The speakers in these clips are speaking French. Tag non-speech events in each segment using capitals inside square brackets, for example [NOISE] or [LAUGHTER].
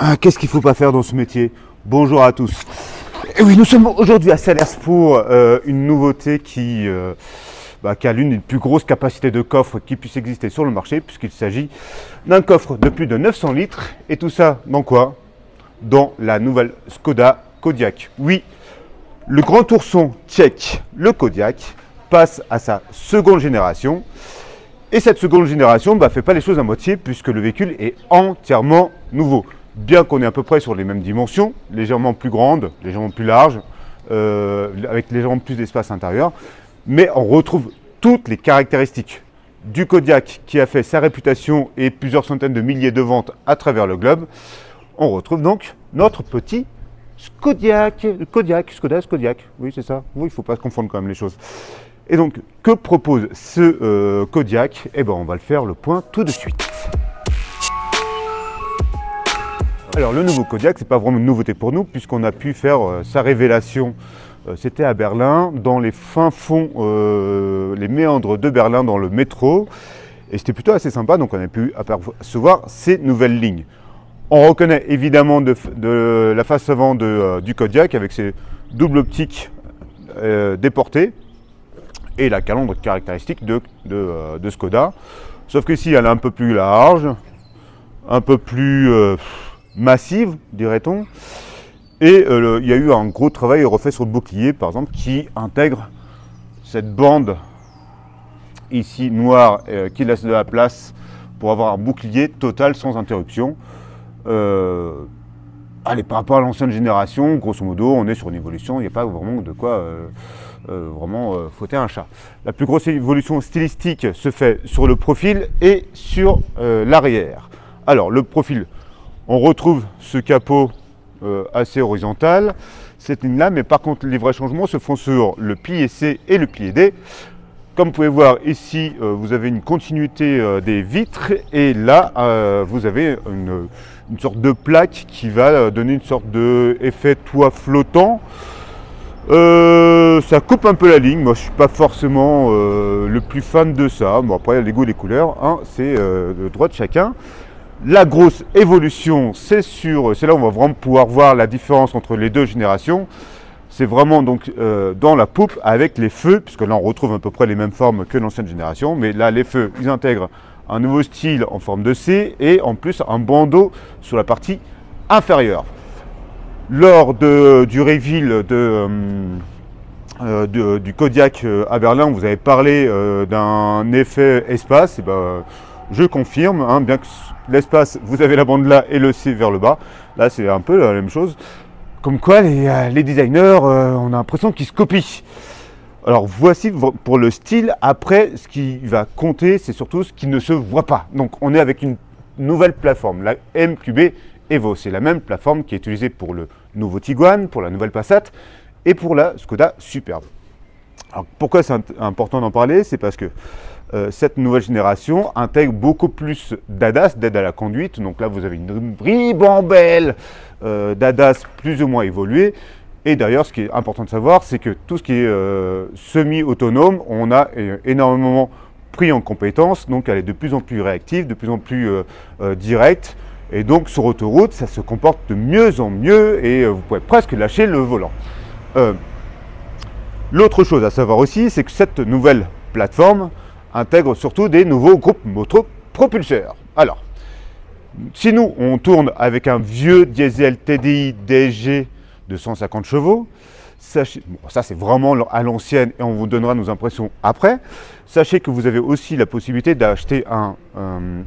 Ah, Qu'est-ce qu'il ne faut pas faire dans ce métier? Bonjour à tous. Et oui, nous sommes aujourd'hui à Sellers pour euh, une nouveauté qui, euh, bah, qui a l'une des plus grosses capacités de coffre qui puisse exister sur le marché, puisqu'il s'agit d'un coffre de plus de 900 litres. Et tout ça dans quoi? Dans la nouvelle Skoda Kodiaq. Oui, le grand ourson tchèque, le Kodiaq, passe à sa seconde génération. Et cette seconde génération ne bah, fait pas les choses à moitié puisque le véhicule est entièrement nouveau. Bien qu'on est à peu près sur les mêmes dimensions, légèrement plus grande, légèrement plus large, euh, avec légèrement plus d'espace intérieur, mais on retrouve toutes les caractéristiques du Kodiaq qui a fait sa réputation et plusieurs centaines de milliers de ventes à travers le globe. On retrouve donc notre petit Kodiaq, Kodiaq, Skoda, Kodiaq. Oui, c'est ça. Oui, il ne faut pas se confondre quand même les choses. Et donc, que propose ce euh, Kodiaq Eh bien, on va le faire le point tout de suite. Alors, le nouveau Kodiaq, c'est pas vraiment une nouveauté pour nous, puisqu'on a pu faire euh, sa révélation. euh, C'était à Berlin, dans les fins fonds, euh, les méandres de Berlin, dans le métro. Et c'était plutôt assez sympa, donc on a pu apercevoir ces nouvelles lignes. On reconnaît évidemment de, de la face avant de, euh, du Kodiaq avec ses doubles optiques déportées et la calandre caractéristique de, de, Skoda. Sauf qu'ici, elle est un peu plus large, un peu plus massive, dirait-on. Et euh, il y a eu un gros travail refait sur le bouclier, par exemple, qui intègre cette bande ici noire euh, qui laisse de la place pour avoir un bouclier total sans interruption. Euh, allez, par rapport à l'ancienne génération, grosso modo, on est sur une évolution, il n'y a pas vraiment de quoi vraiment fouetter un chat. La plus grosse évolution stylistique se fait sur le profil et sur l'arrière. Alors, le profil, on retrouve ce capot euh, assez horizontal, cette ligne-là, mais par contre, les vrais changements se font sur le plié C et le plié D. Comme vous pouvez voir ici, euh, vous avez une continuité euh, des vitres et là, vous avez une, sorte de plaque qui va donner une sorte d'effet toit flottant. Ça coupe un peu la ligne. Moi, je suis pas forcément le plus fan de ça. Bon, après, les goûts les couleurs, hein, c'est le droit de chacun. La grosse évolution, c'est sur, c'est là où on va vraiment pouvoir voir la différence entre les deux générations. C'est vraiment donc euh, dans la poupe avec les feux, puisque là on retrouve à peu près les mêmes formes que l'ancienne génération, mais là les feux, ils intègrent un nouveau style en forme de C et en plus un bandeau sur la partie inférieure. Lors du reveal euh, euh, du Kodiak à Berlin, vous avez parlé d'un effet espace, ben, je confirme, hein, bien que l'espace, vous avez la bande là et le C vers le bas, là c'est un peu la même chose. Comme quoi, les, euh, designers, euh, on a l'impression qu'ils se copient. Alors voici pour le style. Après, ce qui va compter, c'est surtout ce qui ne se voit pas. Donc on est avec une nouvelle plateforme, la MQB Evo. C'est la même plateforme qui est utilisée pour le nouveau Tiguan, pour la nouvelle Passat et pour la Skoda Superbe. Alors pourquoi c'est important d'en parler? C'est parce que euh, cette nouvelle génération intègre beaucoup plus d'ADAS, d'aide à la conduite. Donc là, vous avez une ribambelle euh, d'ADAS plus ou moins évoluée. Et d'ailleurs, ce qui est important de savoir, c'est que tout ce qui est euh, semi-autonome, on a énormément pris en compétence. Donc elle est de plus en plus réactive, de plus en plus directe. Et donc sur autoroute, ça se comporte de mieux en mieux et vous pouvez presque lâcher le volant. Euh, L'autre chose à savoir aussi, c'est que cette nouvelle plateforme intègre surtout des nouveaux groupes motopropulseurs. Alors, si nous, on tourne avec un vieux diesel TDI DSG de 150 chevaux, ça c'est vraiment à l'ancienne et on vous donnera nos impressions après, sachez que vous avez aussi la possibilité d'acheter un-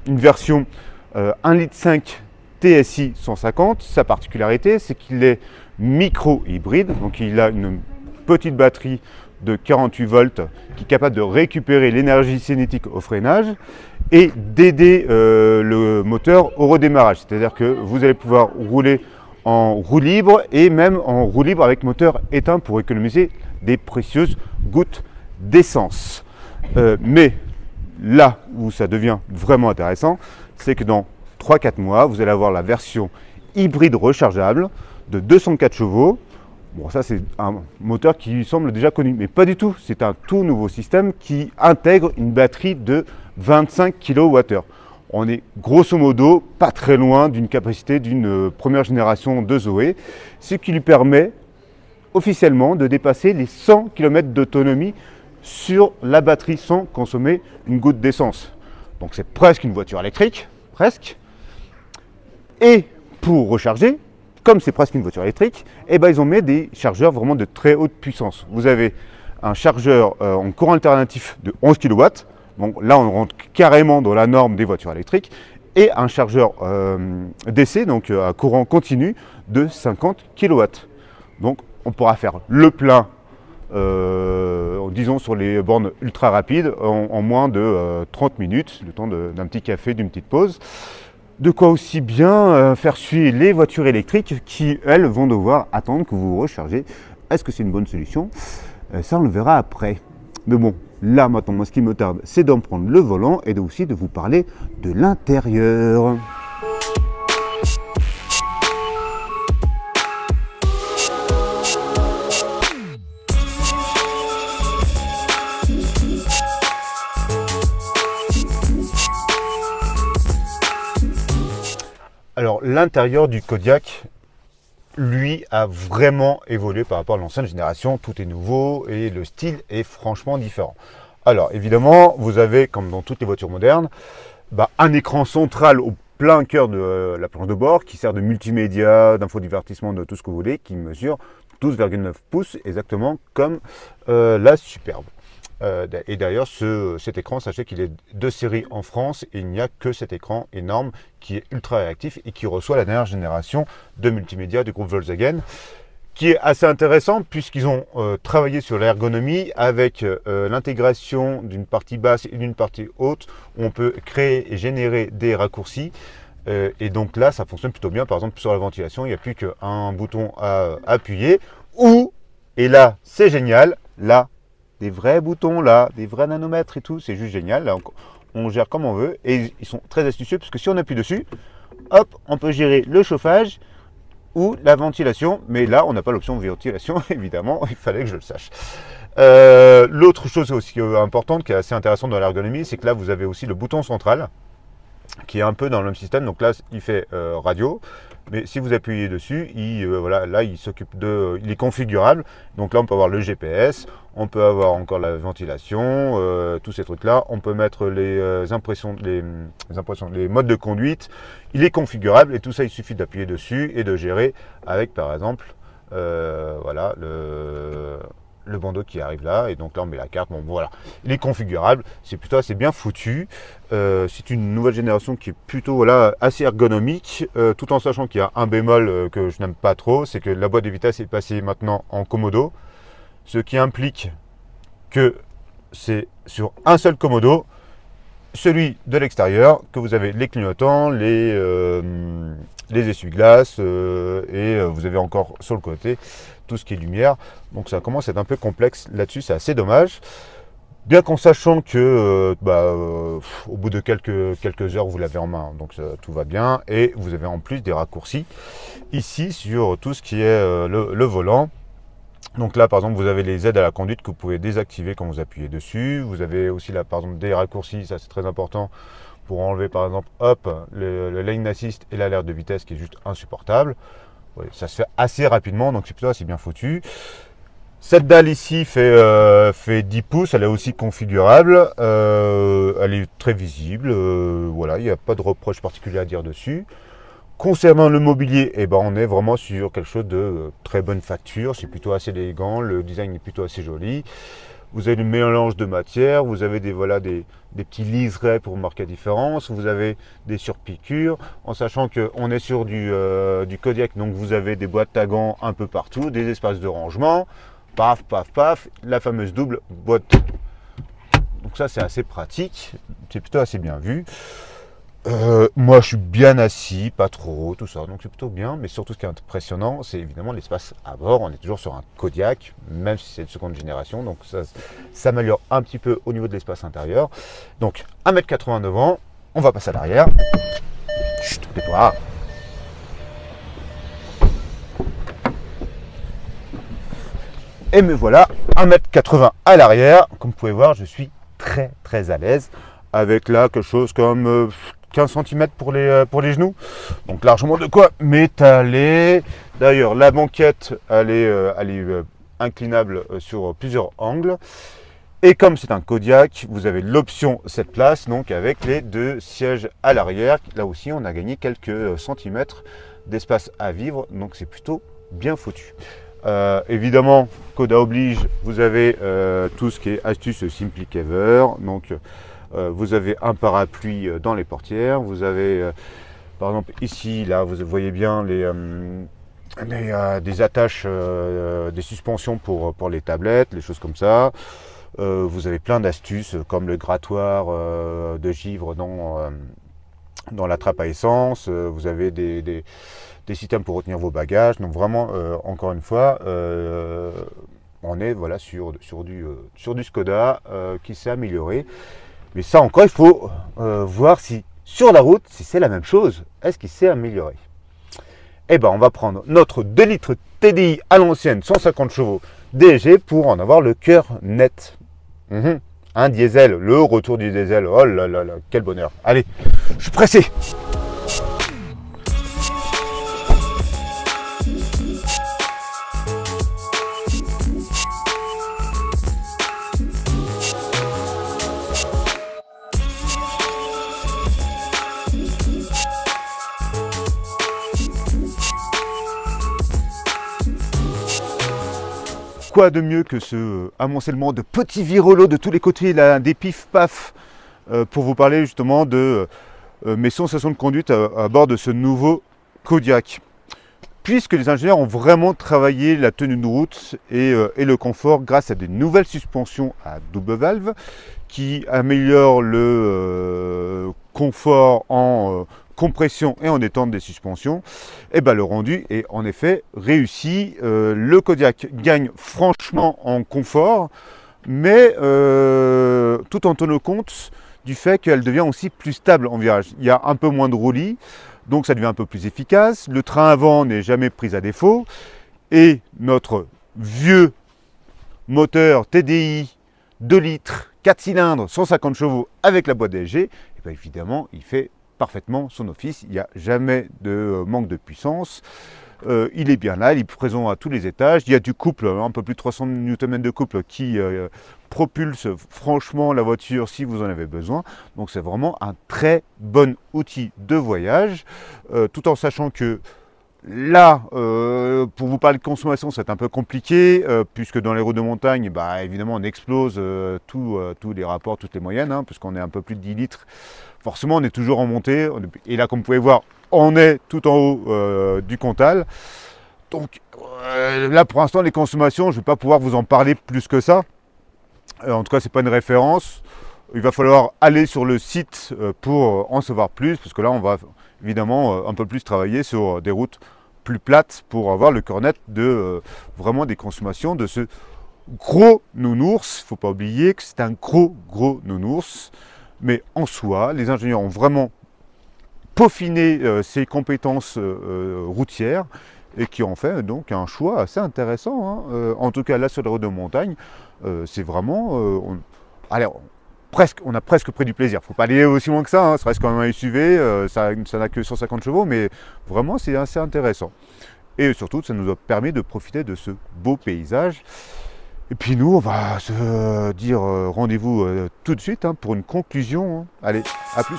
une version euh, 1,5 litre TSI 150. Sa particularité, c'est qu'il est micro-hybride, donc il a une petite batterie de 48 volts qui est capable de récupérer l'énergie cinétique au freinage et d'aider euh, le moteur au redémarrage. C'est-à-dire que vous allez pouvoir rouler en roue libre et même en roue libre avec moteur éteint pour économiser des précieuses gouttes d'essence. Euh, mais là où ça devient vraiment intéressant, c'est que dans 3-4 mois, vous allez avoir la version hybride rechargeable de 204 chevaux. Bon, ça c'est un moteur qui semble déjà connu, mais pas du tout. C'est un tout nouveau système qui intègre une batterie de 25 kWh. on est grosso modo pas très loin d'une capacité d'une euh, première génération de Zoé, ce qui lui permet officiellement de dépasser les 100 km d'autonomie sur la batterie sans consommer une goutte d'essence. Donc c'est presque une voiture électrique, presque. Et pour recharger, comme c'est presque une voiture électrique, eh ben, ils ont mis des chargeurs vraiment de très haute puissance. Vous avez un chargeur euh, en courant alternatif de 11 kW, donc là on rentre carrément dans la norme des voitures électriques, et un chargeur euh, DC, donc euh, à courant continu, de 50 kW. Donc on pourra faire le plein, disons sur les bornes ultra rapides, en, moins de 30 minutes, le temps d'un petit café, d'une petite pause. De quoi aussi bien euh, faire suivre les voitures électriques qui, elles, vont devoir attendre que vous vous rechargez. Est-ce que c'est une bonne solution? Euh, Ça, on le verra après. Mais bon, là, maintenant, moi, ce qui me tarde, c'est d'en prendre le volant et aussi de vous parler de l'intérieur. Alors l'intérieur du Kodiak, lui, a vraiment évolué par rapport à l'ancienne génération. Tout est nouveau et le style est franchement différent. Alors évidemment, vous avez, comme dans toutes les voitures modernes, bah, un écran central au plein cœur de euh, la planche de bord qui sert de multimédia, d'infodivertissement, de tout ce que vous voulez, qui mesure 12,9 pouces, exactement comme euh, la Superbe. Euh, et d'ailleurs, cet écran, sachez qu'il est de série en France il n'y a que cet écran énorme qui est ultra réactif et qui reçoit la dernière génération de multimédia du groupe Volkswagen qui est assez intéressant puisqu'ils ont euh, travaillé sur l'ergonomie avec euh, l'intégration d'une partie basse et d'une partie haute où on peut créer et générer des raccourcis. et donc là, ça fonctionne plutôt bien. Par exemple, sur la ventilation, il n'y a plus qu'un bouton à appuyer. Ou, et là, c'est génial, là, des vrais boutons là, des vrais nanomètres et tout, c'est juste génial. On, gère comme on veut et ils sont très astucieux parce que si on appuie dessus, hop, on peut gérer le chauffage ou la ventilation. Mais là, on n'a pas l'option ventilation, [LAUGHS] évidemment, il fallait que je le sache. Euh, l'autre chose aussi euh, importante qui est assez intéressante dans l'ergonomie, c'est que là, vous avez aussi le bouton central qui est un peu dans le même système. Donc là, il fait euh, radio. Mais si vous appuyez dessus, il, euh, voilà, là, il s'occupe de, il est configurable. Donc là, on peut avoir le GPS, on peut avoir encore la ventilation, euh, tous ces trucs-là. On peut mettre les impressions, les, impressions, les modes de conduite. Il est configurable et tout ça, il suffit d'appuyer dessus et de gérer avec, par exemple, voilà, le le bandeau qui arrive là, et donc là on met la carte, bon voilà, il est configurable, c'est plutôt assez bien foutu, euh, c'est une nouvelle génération qui est plutôt voilà, assez ergonomique, euh, tout en sachant qu'il y a un bémol euh, que je n'aime pas trop, c'est que la boîte de vitesse est passée maintenant en commodo, ce qui implique que c'est sur un seul commodo, celui de l'extérieur, que vous avez les clignotants, les, les essuie-glaces, et vous avez encore sur le côté tout ce qui est lumière. Donc ça commence à être un peu complexe là-dessus, c'est assez dommage. Bien qu'en sachant que euh, bah, euh, au bout de quelques, heures, vous l'avez en main, donc tout va bien. Et vous avez en plus des raccourcis ici sur tout ce qui est euh, le, volant. Donc là, par exemple, vous avez les aides à la conduite que vous pouvez désactiver quand vous appuyez dessus. Vous avez aussi là, par exemple, des raccourcis, ça c'est très important, pour enlever par exemple, hop, le, le lane assist et l'alerte de vitesse qui est juste insupportable ça se fait assez rapidement, donc c'est plutôt assez bien foutu. Cette dalle ici fait, euh, fait 10 pouces, elle est aussi configurable, euh, elle est très visible, euh, voilà, il n'y a pas de reproche particulier à dire dessus. Concernant le mobilier, eh ben, on est vraiment sur quelque chose de très bonne facture, c'est plutôt assez élégant, le design est plutôt assez joli. Vous avez une mélange de matières, vous avez des, voilà, des, petits liserets pour marquer la différence, vous avez des surpiqûres, en sachant qu'on est sur du, euh, du Kodiak, donc vous avez des boîtes tagant un peu partout, des espaces de rangement, paf, paf, paf, la fameuse double boîte. Donc ça c'est assez pratique, c'est plutôt assez bien vu. Euh, moi, je suis bien assis, pas trop, tout ça, donc c'est plutôt bien. Mais surtout, ce qui est impressionnant, c'est évidemment l'espace à bord. On est toujours sur un Kodiak, même si c'est de seconde génération, donc ça s'améliore un petit peu au niveau de l'espace intérieur. Donc, 1m80 devant, on va passer à l'arrière. Chut, tais-toi. Et me voilà, 1m80 à l'arrière. Comme vous pouvez voir, je suis très très à l'aise avec là quelque chose comme euh, 15 cm pour les, pour les genoux. Donc largement de quoi m'étaler. D'ailleurs, la banquette, elle est, elle est inclinable sur plusieurs angles. Et comme c'est un Kodiak, vous avez l'option cette place, donc avec les deux sièges à l'arrière. Là aussi, on a gagné quelques centimètres d'espace à vivre, donc c'est plutôt bien foutu. Euh, évidemment, Coda oblige, vous avez euh, tout ce qui est astuce Simply Cover. Donc, euh, vous avez un parapluie dans les portières. Vous avez, par exemple, ici, là, vous voyez bien les, des attaches, des suspensions pour, pour les tablettes, les choses comme ça. vous avez plein d'astuces comme le grattoir de givre dans, dans la trappe à essence. vous avez des des systèmes pour retenir vos bagages. Donc vraiment, euh, encore une fois, euh, on est voilà, sur, sur, du, euh, sur du Skoda qui s'est amélioré. Mais ça encore, il faut voir si sur la route, si c'est la même chose, est-ce qu'il s'est amélioré Eh bien, on va prendre notre 2 litres TDI à l'ancienne, 150 chevaux DG pour en avoir le cœur net. Mhm. Un diesel, le retour du diesel. Oh là là là, quel bonheur. Allez, je suis pressé. Quoi de mieux que ce amoncellement de petits virelots de tous les côtés, là, des pif-paf, euh, pour vous parler justement de euh, mes sensations de conduite à, bord de ce nouveau Kodiak. Puisque les ingénieurs ont vraiment travaillé la tenue de route et, euh, et le confort grâce à des nouvelles suspensions à double valve qui améliorent le confort en compression et en détente des suspensions, et eh ben le rendu est en effet réussi. Euh, le Kodiak gagne franchement en confort, mais euh, tout en tenant compte du fait qu'elle devient aussi plus stable en virage. Il y a un peu moins de roulis, donc ça devient un peu plus efficace. Le train avant n'est jamais pris à défaut. Et notre vieux moteur TDI 2 litres, 4 cylindres, 150 chevaux avec la boîte DSG, et eh bien évidemment, il fait parfaitement son office. Il n'y a jamais de euh, manque de puissance. Euh, il est bien là, il est présent à tous les étages. Il y a du couple, un peu plus de 300 Nm de couple qui euh, propulse franchement la voiture si vous en avez besoin. Donc c'est vraiment un très bon outil de voyage, tout en sachant que Là, pour vous parler de consommation, c'est un peu compliqué, puisque dans les routes de montagne, bah, évidemment, on explose tous les rapports, toutes les moyennes, hein, puisqu'on est un peu plus de 10 litres forcément on est toujours en montée. Et là, comme vous pouvez voir, on est tout en haut euh, du Comtal. Donc euh, là, pour l'instant, les consommations, je ne vais pas pouvoir vous en parler plus que ça. Euh, en tout cas, ce n'est pas une référence. Il va falloir aller sur le site pour en savoir plus, parce que là, on va évidemment un peu plus travailler sur des routes plus plates pour avoir le cœur net de vraiment des consommations de ce gros nounours. Il ne faut pas oublier que c'est un gros, gros nounours. Mais en soi, les ingénieurs ont vraiment peaufiné euh, ces compétences euh, euh, routières et qui ont fait donc un choix assez intéressant. Hein. en tout cas, là sur les routes de montagne, c'est vraiment. On, allez, presque, on a presque pris du plaisir. Il ne faut pas aller aussi loin que ça, hein. ça reste quand même un SUV, ça n'a que 150 chevaux, mais vraiment c'est assez intéressant. Et surtout, ça nous a permis de profiter de ce beau paysage. Et puis nous, on va se dire euh, rendez-vous euh, tout de suite hein, pour une conclusion. Hein. Allez, à plus.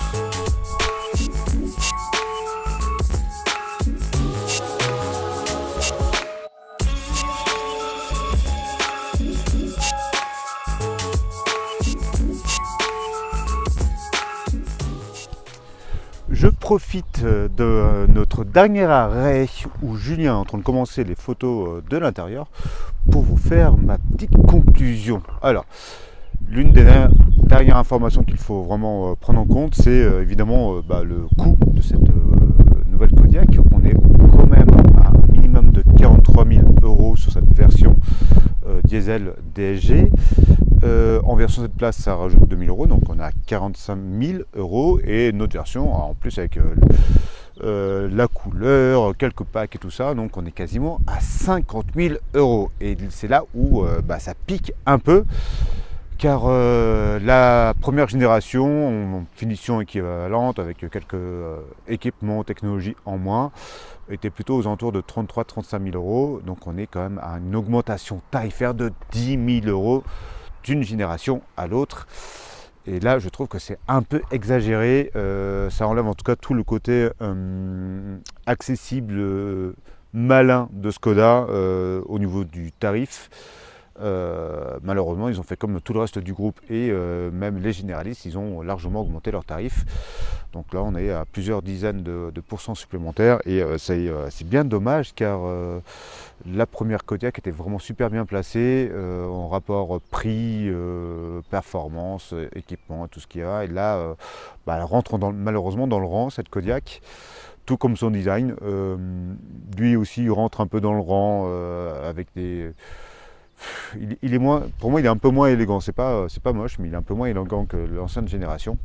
Profite euh, de notre dernier arrêt où Julien est en train de commencer les photos de l'intérieur pour vous faire ma petite conclusion. Alors, l'une des dernières informations qu'il faut vraiment euh, prendre en compte, c'est euh, évidemment euh, bah, le coût de cette nouvelle Kodiak. On est quand même à un minimum de 43 000 euros sur cette version diesel DSG. En version cette place, ça rajoute 2 000 euros, donc on a 45 000 euros. Et notre version, en plus avec euh, la couleur, quelques packs et tout ça. Donc on est quasiment à 50 000 euros. Et c'est là où euh, bah, ça pique un peu. car euh, la première génération, en finition équivalente avec quelques euh, équipements, technologies en moins, était plutôt aux alentours de 33-35 000 euros. Donc on est quand même à une augmentation tarifaire de 10 000 euros d'une génération à l'autre. Et là, je trouve que c'est un peu exagéré. Euh, ça enlève en tout cas tout le côté accessible, malin de Skoda au niveau du tarif. Euh, malheureusement, ils ont fait comme tout le reste du groupe et euh, même les généralistes, ils ont largement augmenté leurs tarifs. Donc là, on est à plusieurs dizaines de, pourcents supplémentaires et euh, c'est bien dommage car la première Kodiak était vraiment super bien placée en rapport prix, performance, équipement, tout ce qu'il y a. Et là, bah, elle rentre malheureusement dans le rang, cette Kodiak tout comme son design. lui aussi rentre un peu dans le rang avec des, il, est moins, pour moi, il est un peu moins élégant. C'est pas, pas moche, mais il est un peu moins élégant que l'ancienne génération.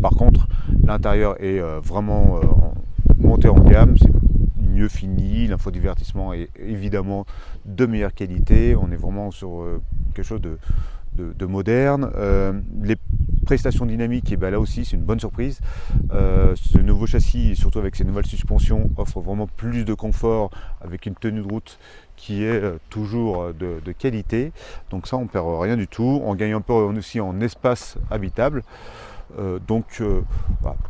Par contre, l'intérieur est euh, vraiment euh, monté en gamme, c'est mieux fini, l'infodivertissement est évidemment de meilleure qualité. On est vraiment sur euh, quelque chose de, de, moderne. Prestations dynamiques, et ben là aussi c'est une bonne surprise. ce nouveau châssis, surtout avec ses nouvelles suspensions, offre vraiment plus de confort avec une tenue de route qui est euh, toujours euh, de, qualité. Donc ça, on perd rien du tout. On gagne un peu aussi en espace habitable. Euh, donc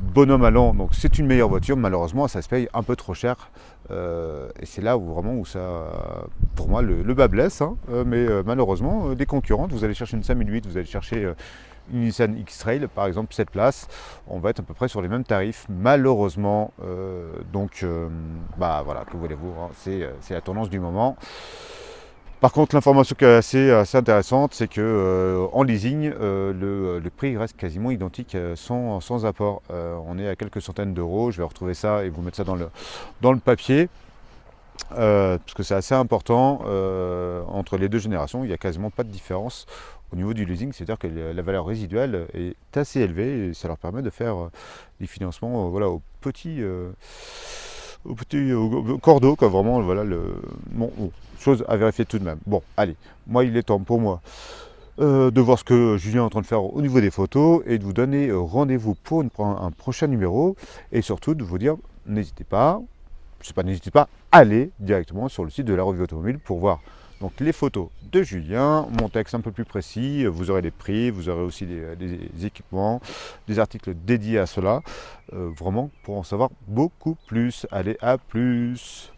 bonhomme allant, donc c'est une meilleure voiture, malheureusement ça se paye un peu trop cher. et c'est là où vraiment où ça, pour moi, le, bas blesse. Hein. mais malheureusement, des concurrentes, vous allez chercher une 5008, vous allez chercher une Nissan X-Trail, par exemple, cette place, on va être à peu près sur les mêmes tarifs, malheureusement. Euh, donc, euh, bah voilà, que voulez-vous, hein, euh, c'est la tendance du moment. Par contre, l'information qui est assez, intéressante, c'est que en leasing, le, prix reste quasiment identique sans, sans apport. on est à quelques centaines d'euros. Je vais retrouver ça et vous mettre ça dans le, papier. parce que c'est assez important entre les deux générations, il n'y a quasiment pas de différence au niveau du leasing, c'est-à-dire que la valeur résiduelle est assez élevée et ça leur permet de faire euh, des financements euh, voilà, au petit, euh, au petit cordeau, quoi, vraiment, voilà, le, bon, chose à vérifier tout de même. Bon, allez, moi il est temps pour moi de voir ce que Julien est en train de faire au niveau des photos et de vous donner rendez-vous pour un prochain numéro et surtout de vous dire, n'hésitez pas, je sais pas, n'hésitez pas, allez directement sur le site de la revue automobile pour voir donc les photos de Julien, mon texte un peu plus précis, vous aurez les prix, vous aurez aussi des, équipements, des articles dédiés à cela, euh, vraiment pour en savoir beaucoup plus. Allez, à plus